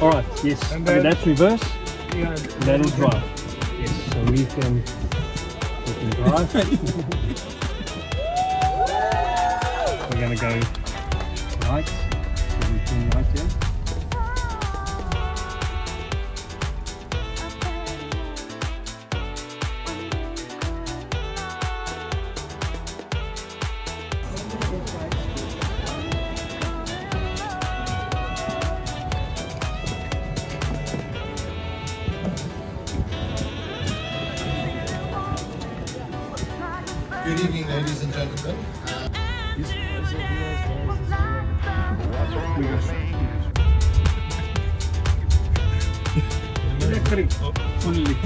All right. Yes. And okay, that's reverse. Yeah, That is drive. Yes. So we can we can drive. We're gonna go right. So we can right here. Good evening, ladies and gentlemen. Electric. Fully